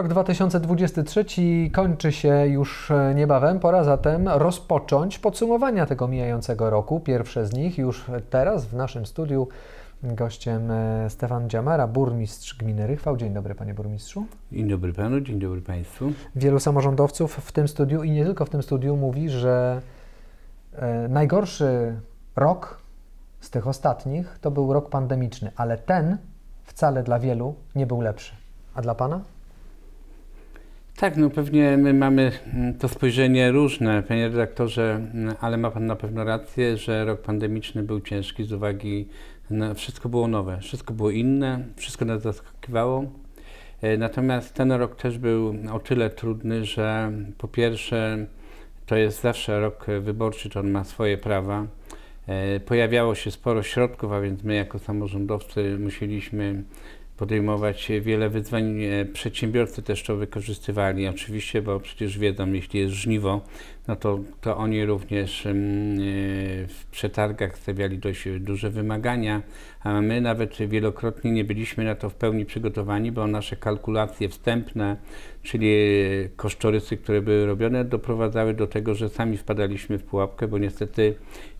Rok 2023 kończy się już e, niebawem. Pora zatem rozpocząć podsumowania tego mijającego roku. Pierwsze z nich już teraz w naszym studiu. Gościem e, Stefan Dziamara, burmistrz gminy Rychwał. Dzień dobry, panie burmistrzu. Dzień dobry panu, dzień dobry państwu. Wielu samorządowców w tym studiu i nie tylko w tym studiu mówi, że e, najgorszy rok z tych ostatnich to był rok pandemiczny, ale ten wcale dla wielu nie był lepszy. A dla pana? Tak, no pewnie my mamy mm, to spojrzenie różne, panie redaktorze, mm, ale ma pan na pewno rację, że rok pandemiczny był ciężki z uwagi na wszystko było nowe, wszystko było inne, wszystko nas zaskakiwało. E, natomiast ten rok też był o tyle trudny, że po pierwsze to jest zawsze rok wyborczy, to on ma swoje prawa. E, pojawiało się sporo środków, a więc my jako samorządowcy musieliśmy podejmować wiele wyzwań. E, przedsiębiorcy też to wykorzystywali, oczywiście, bo przecież wiedzą, jeśli jest żniwo, no to, to oni również e, w przetargach stawiali dość duże wymagania, a my nawet wielokrotnie nie byliśmy na to w pełni przygotowani, bo nasze kalkulacje wstępne, czyli kosztorysy, które były robione, doprowadzały do tego, że sami wpadaliśmy w pułapkę, bo niestety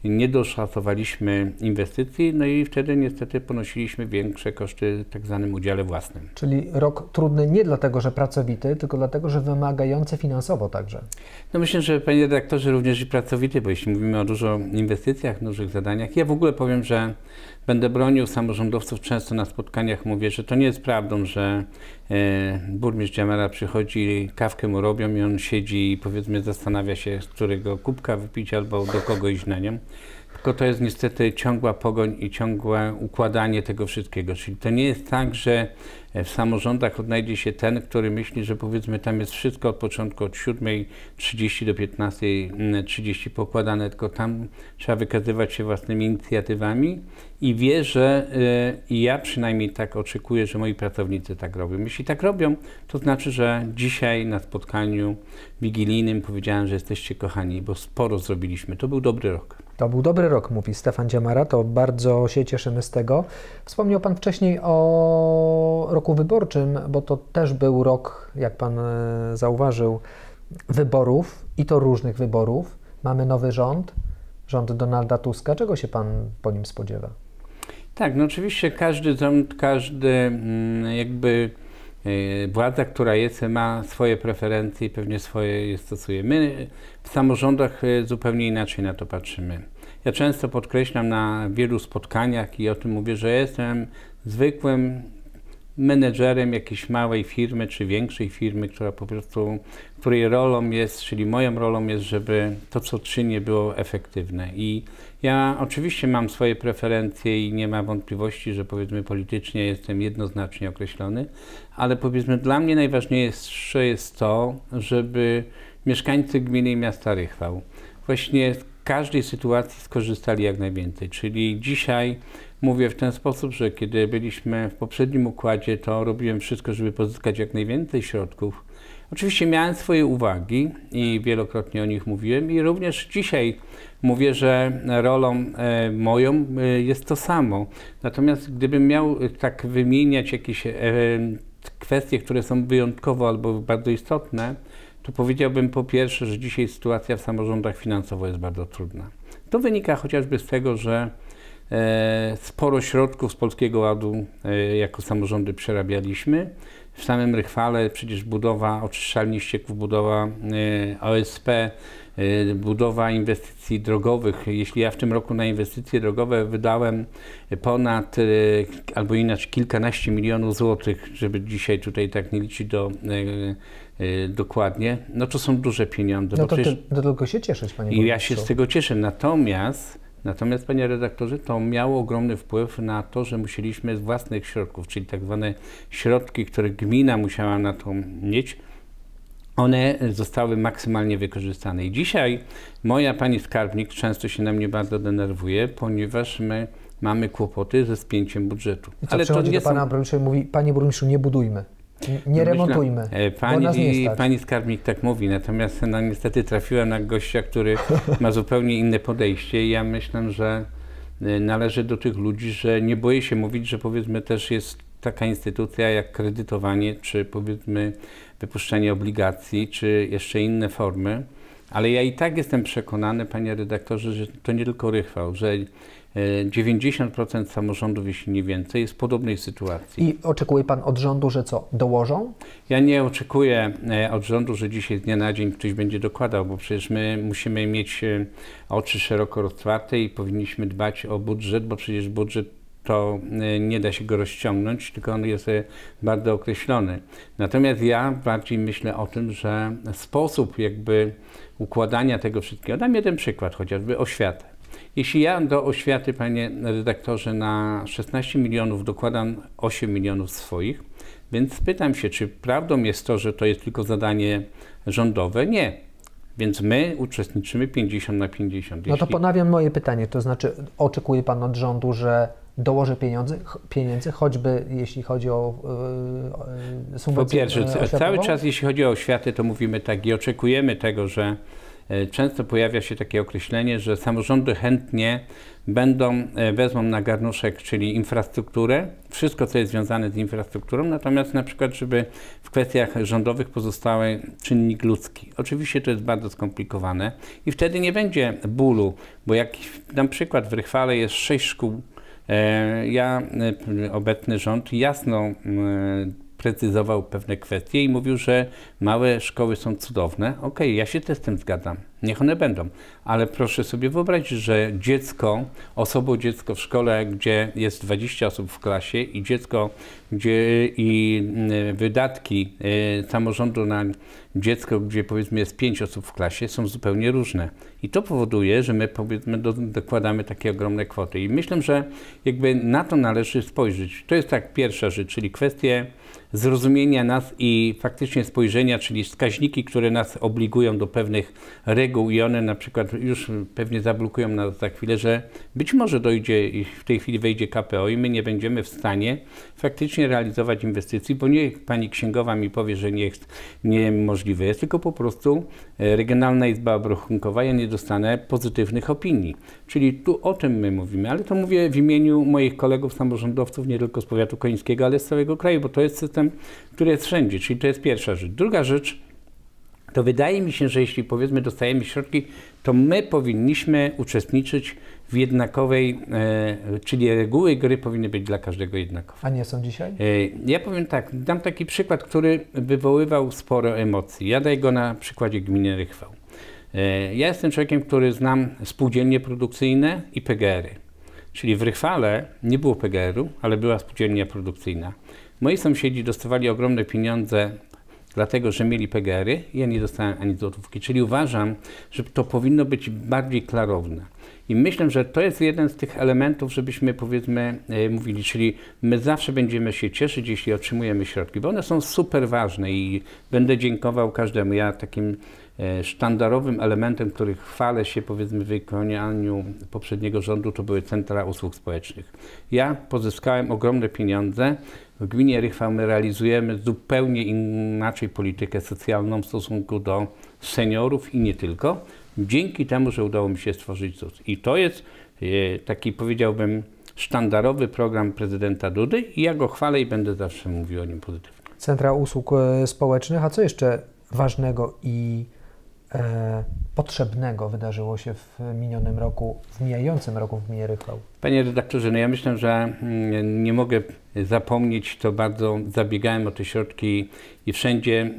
nie doszacowaliśmy inwestycji, no i wtedy niestety ponosiliśmy większe koszty tak zwanym udziale własnym. Czyli rok trudny nie dlatego, że pracowity, tylko dlatego, że wymagający finansowo także. No myślę, że panie redaktorze również i pracowity, bo jeśli mówimy o dużo inwestycjach, dużych zadaniach, ja w ogóle powiem, że będę bronił samorządowców często na spotkaniach, mówię, że to nie jest prawdą, że e, burmistrz Dziamara przychodzi, kawkę mu robią i on siedzi i powiedzmy zastanawia się, z którego kubka wypić albo do kogo iść na nią. Tylko to jest niestety ciągła pogoń i ciągłe układanie tego wszystkiego. Czyli to nie jest tak, że w samorządach odnajdzie się ten, który myśli, że powiedzmy tam jest wszystko od początku, od 7.30 do 15.30 pokładane, tylko tam trzeba wykazywać się własnymi inicjatywami i wie, że y, i ja przynajmniej tak oczekuję, że moi pracownicy tak robią. Jeśli tak robią, to znaczy, że dzisiaj na spotkaniu wigilijnym powiedziałem, że jesteście kochani, bo sporo zrobiliśmy. To był dobry rok. To był dobry rok, mówi Stefan Dziamara, to bardzo się cieszymy z tego. Wspomniał Pan wcześniej o roku wyborczym, bo to też był rok, jak Pan e, zauważył, wyborów i to różnych wyborów. Mamy nowy rząd, rząd Donalda Tuska. Czego się Pan po nim spodziewa? Tak, no oczywiście każdy rząd, każdy mm, jakby władza, która jest, ma swoje preferencje i pewnie swoje je stosuje. My w samorządach e, zupełnie inaczej na to patrzymy. Ja często podkreślam na wielu spotkaniach i o tym mówię, że jestem zwykłym menedżerem jakiejś małej firmy czy większej firmy, która po prostu, której rolą jest, czyli moją rolą jest, żeby to, co czynię, było efektywne. I ja oczywiście mam swoje preferencje i nie ma wątpliwości, że powiedzmy politycznie jestem jednoznacznie określony, ale powiedzmy dla mnie najważniejsze jest to, żeby mieszkańcy gminy i miasta Rychwał właśnie każdej sytuacji skorzystali jak najwięcej. Czyli dzisiaj mówię w ten sposób, że kiedy byliśmy w poprzednim układzie, to robiłem wszystko, żeby pozyskać jak najwięcej środków. Oczywiście miałem swoje uwagi i wielokrotnie o nich mówiłem i również dzisiaj mówię, że rolą e, moją e, jest to samo. Natomiast gdybym miał e, tak wymieniać jakieś kwestie, które są wyjątkowo albo bardzo istotne, to powiedziałbym po pierwsze, że dzisiaj sytuacja w samorządach finansowo jest bardzo trudna. To wynika chociażby z tego, że e, sporo środków z Polskiego Ładu e, jako samorządy przerabialiśmy. W samym Rychwale przecież budowa oczyszczalni ścieków, budowa e, OSP, e, budowa inwestycji drogowych. Jeśli ja w tym roku na inwestycje drogowe wydałem ponad, e, albo inaczej kilkanaście milionów złotych, żeby dzisiaj tutaj tak nie liczyć do Y, dokładnie, no to są duże pieniądze. No to, ty, to tylko się cieszyć, panie I ja się z tego cieszę. Natomiast, natomiast, panie redaktorze, to miało ogromny wpływ na to, że musieliśmy z własnych środków, czyli tak zwane środki, które gmina musiała na to mieć, one zostały maksymalnie wykorzystane. I dzisiaj moja pani skarbnik często się na mnie bardzo denerwuje, ponieważ my mamy kłopoty ze spięciem budżetu. I co, Ale to nie do pana burmistrza i mówi, panie burmistrzu, nie budujmy. Nie remontujmy. E, pani, pani skarbnik tak mówi, natomiast no, niestety trafiła na gościa, który ma zupełnie inne podejście ja myślę, że e, należy do tych ludzi, że nie boję się mówić, że powiedzmy też jest taka instytucja jak kredytowanie, czy powiedzmy wypuszczenie obligacji, czy jeszcze inne formy. Ale ja i tak jestem przekonany, panie redaktorze, że to nie tylko rychwał, że 90% samorządów, jeśli nie więcej, jest w podobnej sytuacji. I oczekuje Pan od rządu, że co, dołożą? Ja nie oczekuję e, od rządu, że dzisiaj z dnia na dzień ktoś będzie dokładał, bo przecież my musimy mieć e, oczy szeroko otwarte i powinniśmy dbać o budżet, bo przecież budżet to e, nie da się go rozciągnąć, tylko on jest bardzo określony. Natomiast ja bardziej myślę o tym, że sposób jakby układania tego wszystkiego, dam jeden przykład, chociażby oświatę. Jeśli ja do oświaty, panie redaktorze, na 16 milionów dokładam 8 milionów swoich, więc pytam się, czy prawdą jest to, że to jest tylko zadanie rządowe? Nie. Więc my uczestniczymy 50 na 50. No to ponawiam moje pytanie, to znaczy oczekuje Pan od rządu, że dołoży pieniądze, pieniędzy, choćby jeśli chodzi o yy, subwencję Po pierwsze, cały czas jeśli chodzi o oświatę, to mówimy tak i oczekujemy tego, że E, często pojawia się takie określenie, że samorządy chętnie będą, e, wezmą na garnuszek, czyli infrastrukturę, wszystko co jest związane z infrastrukturą, natomiast na przykład, żeby w kwestiach rządowych pozostały czynnik ludzki. Oczywiście to jest bardzo skomplikowane i wtedy nie będzie bólu, bo jak na przykład w Rychwale jest sześć szkół, e, ja, obecny rząd jasno precyzował pewne kwestie i mówił, że małe szkoły są cudowne. Okej, okay, ja się też z tym zgadzam. Niech one będą. Ale proszę sobie wyobrazić, że dziecko, osobą dziecko w szkole, gdzie jest 20 osób w klasie i dziecko, gdzie i mm, wydatki y, samorządu na dziecko, gdzie powiedzmy jest 5 osób w klasie, są zupełnie różne. I to powoduje, że my powiedzmy do, dokładamy takie ogromne kwoty. I myślę, że jakby na to należy spojrzeć. To jest tak pierwsza rzecz, czyli kwestie zrozumienia nas i faktycznie spojrzenia, czyli wskaźniki, które nas obligują do pewnych reguł i one na przykład już pewnie zablokują nas za chwilę, że być może dojdzie i w tej chwili wejdzie KPO i my nie będziemy w stanie faktycznie realizować inwestycji, bo nie pani księgowa mi powie, że nie jest niemożliwe jest, tylko po prostu e, Regionalna Izba Obrachunkowa, ja nie dostanę pozytywnych opinii. Czyli tu o tym my mówimy, ale to mówię w imieniu moich kolegów samorządowców, nie tylko z powiatu końskiego, ale z całego kraju, bo to jest system, który jest wszędzie, czyli to jest pierwsza rzecz. Druga rzecz, to wydaje mi się, że jeśli powiedzmy dostajemy środki, to my powinniśmy uczestniczyć w jednakowej, e, czyli reguły gry powinny być dla każdego jednakowe. A nie są dzisiaj? E, ja powiem tak, dam taki przykład, który wywoływał sporo emocji. Ja daję go na przykładzie gminy Rychwał. E, ja jestem człowiekiem, który znam spółdzielnie produkcyjne i PGR-y. Czyli w Rychwale nie było PGR-u, ale była spółdzielnia produkcyjna. Moi sąsiedzi dostawali ogromne pieniądze dlatego, że mieli PGR-y, ja nie dostałem ani złotówki. Czyli uważam, że to powinno być bardziej klarowne. I myślę, że to jest jeden z tych elementów, żebyśmy powiedzmy e, mówili, czyli my zawsze będziemy się cieszyć, jeśli otrzymujemy środki, bo one są super ważne i będę dziękował każdemu. Ja takim e, sztandarowym elementem, który chwalę się powiedzmy w wykonaniu poprzedniego rządu, to były centra usług społecznych. Ja pozyskałem ogromne pieniądze. W gminie Rychwał my realizujemy zupełnie inaczej politykę socjalną w stosunku do seniorów i nie tylko dzięki temu, że udało mi się stworzyć ZUS. I to jest e, taki, powiedziałbym, sztandarowy program prezydenta Dudy i ja go chwalę i będę zawsze mówił o nim pozytywnie. Centra usług e, społecznych, a co jeszcze ważnego i e, potrzebnego wydarzyło się w minionym roku, w mijającym roku w gminie Rychwał? Panie redaktorze, no ja myślę, że mm, nie mogę zapomnieć, to bardzo zabiegałem o te środki i wszędzie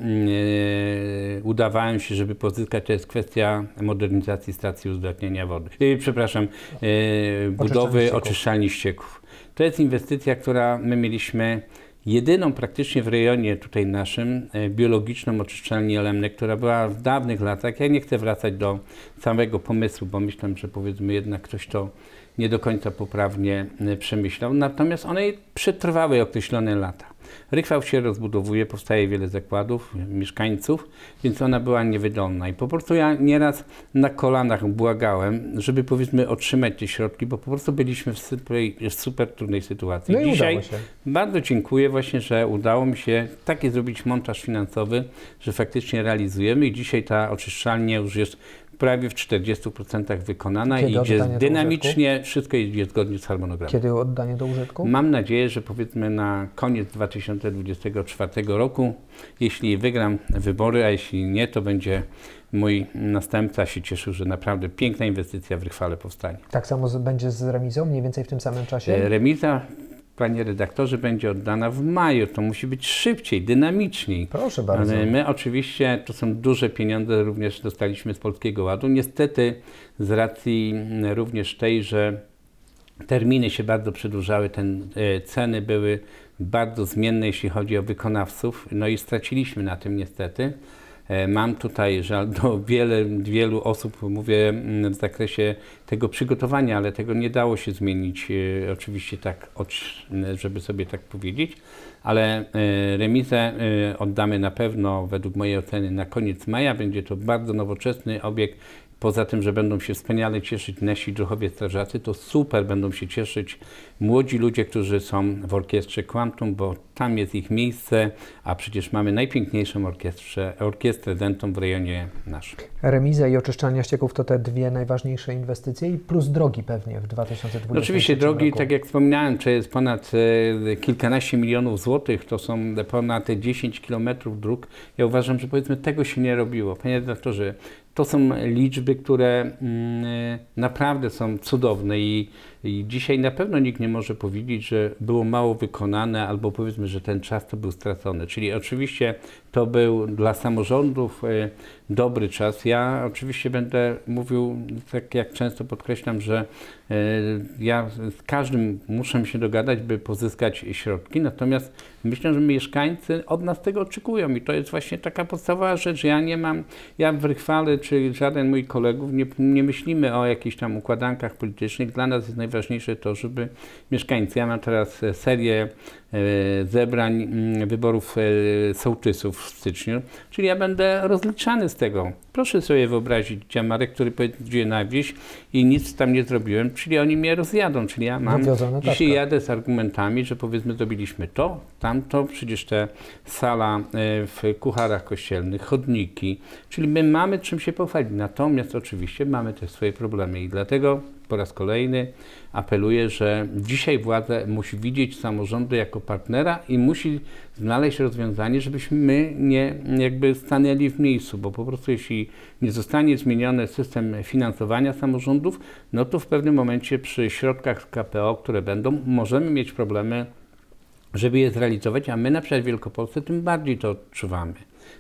e, udawałem się, żeby pozyskać, to jest kwestia modernizacji stacji uzdatniania wody, e, przepraszam, e, budowy oczyszczalni ścieków. To jest inwestycja, która my mieliśmy jedyną praktycznie w rejonie tutaj naszym biologiczną oczyszczalnię Lemne, która była w dawnych latach. Ja nie chcę wracać do samego pomysłu, bo myślę, że powiedzmy jednak ktoś to nie do końca poprawnie e, przemyślał. Natomiast one przetrwały określone lata. Rychwał się rozbudowuje, powstaje wiele zakładów, mieszkańców, więc ona była niewydolna. I po prostu ja nieraz na kolanach błagałem, żeby powiedzmy otrzymać te środki, bo po prostu byliśmy w super, w super trudnej sytuacji. No i Dzisiaj bardzo dziękuję właśnie, że udało mi się taki zrobić montaż finansowy, że faktycznie realizujemy i dzisiaj ta oczyszczalnia już jest prawie w 40% wykonana Kiedy i idzie dynamicznie, wszystko idzie zgodnie z harmonogramem. Kiedy oddanie do użytku? Mam nadzieję, że powiedzmy na koniec 2024 roku, jeśli wygram wybory, a jeśli nie, to będzie mój następca się cieszył, że naprawdę piękna inwestycja w Rychwale powstanie. Tak samo będzie z remizą, mniej więcej w tym samym czasie? E, Remiza, panie redaktorze, będzie oddana w maju. To musi być szybciej, dynamiczniej. Proszę bardzo. Ale my oczywiście, to są duże pieniądze, również dostaliśmy z Polskiego Ładu. Niestety z racji mm, również tej, że terminy się bardzo przedłużały, ten, e, ceny były bardzo zmienne, jeśli chodzi o wykonawców, no i straciliśmy na tym niestety. E, Mam tutaj żal do wiele, wielu osób, mówię mm, w zakresie tego przygotowania, ale tego nie dało się zmienić, e, oczywiście tak, żeby sobie tak powiedzieć, ale e, remizę oddamy na pewno, według mojej oceny, na koniec maja. Będzie to bardzo nowoczesny obiekt. Poza tym, że będą się wspaniale cieszyć nasi druhowie strażacy, to super będą się cieszyć młodzi ludzie, którzy są w orkiestrze Quantum, bo tam jest ich miejsce, a przecież mamy najpiękniejszą orkiestrę, orkiestrę dentą w rejonie naszym. Remiza i oczyszczania ścieków to te dwie najważniejsze inwestycje i plus drogi pewnie w 2023 No Oczywiście drogi, roku. tak jak wspomniałem, to jest ponad e, kilkanaście milionów złotych, to są ponad 10 kilometrów dróg. Ja uważam, że powiedzmy tego się nie robiło. Panie redaktorze, to są liczby, które mm, e, naprawdę są cudowne i, i dzisiaj na pewno nikt nie może powiedzieć, że było mało wykonane albo powiedzmy, że ten czas to był stracony. Czyli oczywiście to był dla samorządów e, dobry czas. Ja oczywiście będę mówił, tak jak często podkreślam, że e, ja z każdym muszę się dogadać, by pozyskać środki, natomiast myślę, że mieszkańcy od nas tego oczekują i to jest właśnie taka podstawowa rzecz. Ja nie mam, ja w Rychwale czy żaden mój kolegów nie, nie myślimy o jakichś tam układankach politycznych. Dla nas jest najważniejsze to, żeby mieszkańcy, ja mam teraz e, serię e, zebrań mm, wyborów e, sołtysów w styczniu, czyli ja będę rozliczany z tego. Proszę sobie wyobrazić Dziamarek, który pojedzie na wieś i nic tam nie zrobiłem, czyli oni mnie rozjadą, czyli ja mam Wywiozone dzisiaj taczka. jadę z argumentami, że powiedzmy zrobiliśmy to, tamto, przecież te sala w kucharach kościelnych, chodniki, czyli my mamy czym się pochwalić, natomiast oczywiście mamy też swoje problemy i dlatego po raz kolejny apeluję, że dzisiaj władza musi widzieć samorządy jako partnera i musi znaleźć rozwiązanie, żebyśmy my nie jakby stanęli w miejscu, bo po prostu jeśli nie zostanie zmieniony system finansowania samorządów, no to w pewnym momencie przy środkach z KPO, które będą, możemy mieć problemy żeby je zrealizować, a my na przykład w Wielkopolsce tym bardziej to odczuwamy.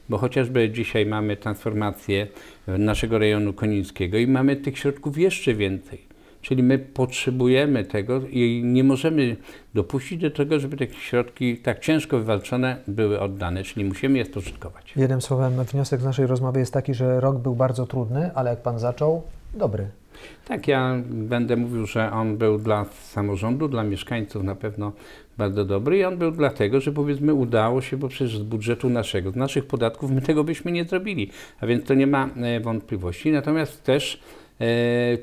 Bo chociażby dzisiaj mamy transformację naszego rejonu konińskiego i mamy tych środków jeszcze więcej. Czyli my potrzebujemy tego i nie możemy dopuścić do tego, żeby te środki tak ciężko wywalczone były oddane, czyli musimy je spożytkować. Jednym słowem, wniosek z naszej rozmowy jest taki, że rok był bardzo trudny, ale jak Pan zaczął, dobry. Tak, ja będę mówił, że on był dla samorządu, dla mieszkańców na pewno bardzo dobry i on był dlatego, że powiedzmy udało się, bo przecież z budżetu naszego, z naszych podatków my tego byśmy nie zrobili, a więc to nie ma e, wątpliwości. Natomiast też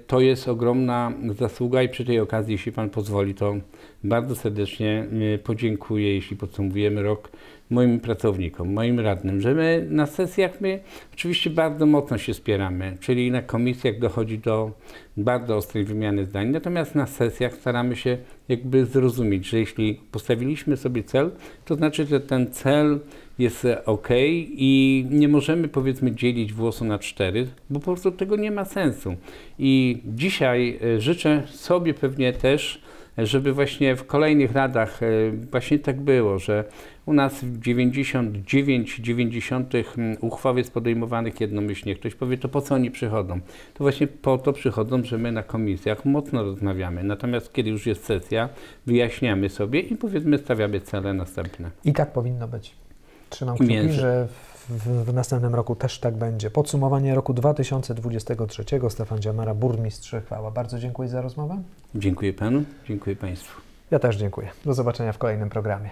to jest ogromna zasługa i przy tej okazji, jeśli Pan pozwoli, to bardzo serdecznie e, podziękuję, jeśli podsumowujemy rok moim pracownikom, moim radnym, że my na sesjach my oczywiście bardzo mocno się spieramy, czyli na komisjach dochodzi do bardzo ostrej wymiany zdań, natomiast na sesjach staramy się jakby zrozumieć, że jeśli postawiliśmy sobie cel, to znaczy, że ten cel jest ok i nie możemy powiedzmy dzielić włosu na cztery, bo po prostu tego nie ma sensu. I dzisiaj e, życzę sobie pewnie też, żeby właśnie w kolejnych radach e, właśnie tak było, że u nas w 99,9 uchwał jest podejmowanych jednomyślnie. Ktoś powie, to po co oni przychodzą? To właśnie po to przychodzą, że my na komisjach mocno rozmawiamy. Natomiast kiedy już jest sesja, wyjaśniamy sobie i powiedzmy stawiamy cele następne. I tak powinno być. Trzymam kciuki, Między. że w, w następnym roku też tak będzie. Podsumowanie roku 2023. Stefan Dziamara, burmistrz Chwała. Bardzo dziękuję za rozmowę. Dziękuję panu, dziękuję państwu. Ja też dziękuję. Do zobaczenia w kolejnym programie.